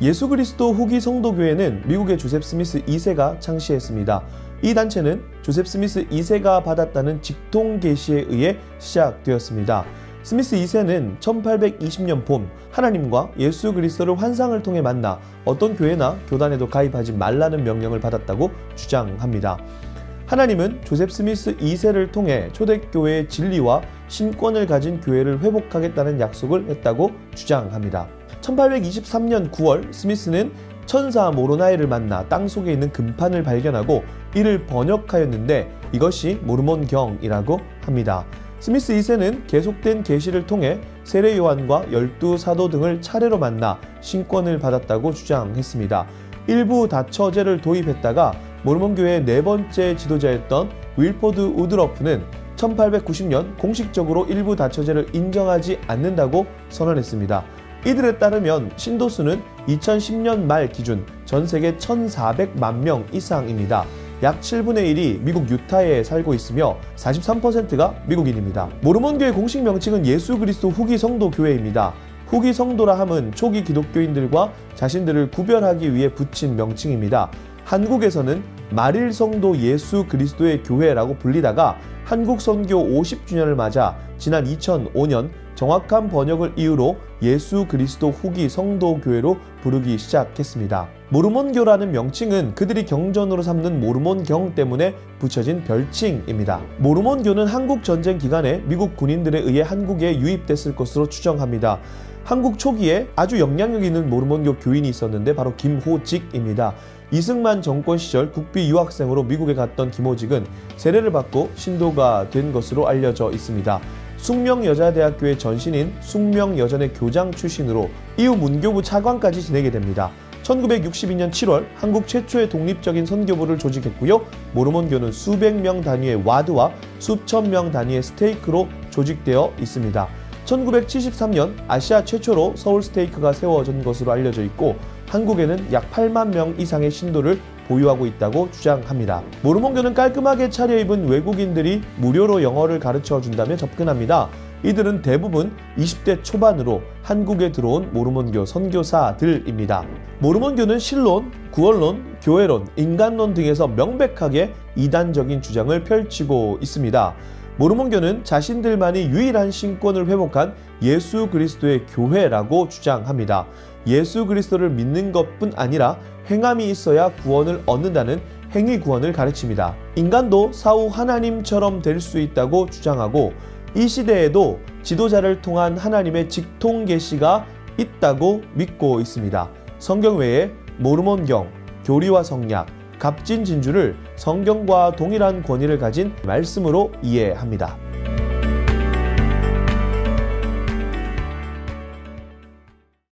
예수 그리스도 후기 성도교회는 미국의 조셉 스미스 2세가 창시했습니다. 이 단체는 조셉 스미스 2세가 받았다는 직통 계시에 의해 시작되었습니다. 스미스 2세는 1820년 봄 하나님과 예수 그리스도를 환상을 통해 만나 어떤 교회나 교단에도 가입하지 말라는 명령을 받았다고 주장합니다. 하나님은 조셉 스미스 2세를 통해 초대교회의 진리와 신권을 가진 교회를 회복하겠다는 약속을 했다고 주장합니다. 1823년 9월 스미스는 천사 모로나이를 만나 땅 속에 있는 금판을 발견하고 이를 번역하였는데 이것이 모르몬경이라고 합니다. 스미스 2세는 계속된 계시를 통해 세례 요한과 열두 사도 등을 차례로 만나 신권을 받았다고 주장했습니다. 일부 다처제를 도입했다가 모르몬교회의 네 번째 지도자였던 윌포드 우드러프는 1890년 공식적으로 일부 다처제를 인정하지 않는다고 선언했습니다. 이들에 따르면 신도수는 2010년 말 기준 전 세계 1,400만 명 이상입니다. 약 7분의 1이 미국 유타에 살고 있으며 43%가 미국인입니다. 모르몬교의 공식 명칭은 예수 그리스도 후기 성도 교회입니다. 후기 성도라 함은 초기 기독교인들과 자신들을 구별하기 위해 붙인 명칭입니다. 한국에서는 마릴 성도 예수 그리스도의 교회라고 불리다가 한국 선교 50주년을 맞아 지난 2005년 정확한 번역을 이유로 예수 그리스도 후기 성도 교회로 부르기 시작했습니다. 모르몬교라는 명칭은 그들이 경전으로 삼는 모르몬경 때문에 붙여진 별칭입니다. 모르몬교는 한국 전쟁 기간에 미국 군인들에 의해 한국에 유입됐을 것으로 추정합니다. 한국 초기에 아주 영향력 있는 모르몬교 교인이 있었는데 바로 김호직입니다. 이승만 정권 시절 국비 유학생으로 미국에 갔던 김호직은 세례를 받고 신도가 된 것으로 알려져 있습니다. 숙명여자대학교의 전신인 숙명여전의 교장 출신으로 이후 문교부 차관까지 지내게 됩니다. 1962년 7월 한국 최초의 독립적인 선교부를 조직했고요. 모르몬교는 수백 명 단위의 와드와 수천 명 단위의 스테이크로 조직되어 있습니다. 1973년 아시아 최초로 서울 스테이크가 세워진 것으로 알려져 있고 한국에는 약 8만 명 이상의 신도를 보유하고 있다고 주장합니다. 모르몬교는 깔끔하게 차려입은 외국인들이 무료로 영어를 가르쳐 준다며 접근합니다. 이들은 대부분 20대 초반으로 한국에 들어온 모르몬교 선교사들입니다. 모르몬교는 신론, 구원론, 교회론, 인간론 등에서 명백하게 이단적인 주장을 펼치고 있습니다. 모르몬교는 자신들만이 유일한 신권을 회복한 예수 그리스도의 교회라고 주장합니다. 예수 그리스도를 믿는 것뿐 아니라 행함이 있어야 구원을 얻는다는 행위 구원을 가르칩니다. 인간도 사후 하나님처럼 될 수 있다고 주장하고 이 시대에도 지도자를 통한 하나님의 직통 계시가 있다고 믿고 있습니다. 성경 외에 모르몬경, 교리와 성약, 값진 진주를 성경과 동일한 권위를 가진 말씀으로 이해합니다.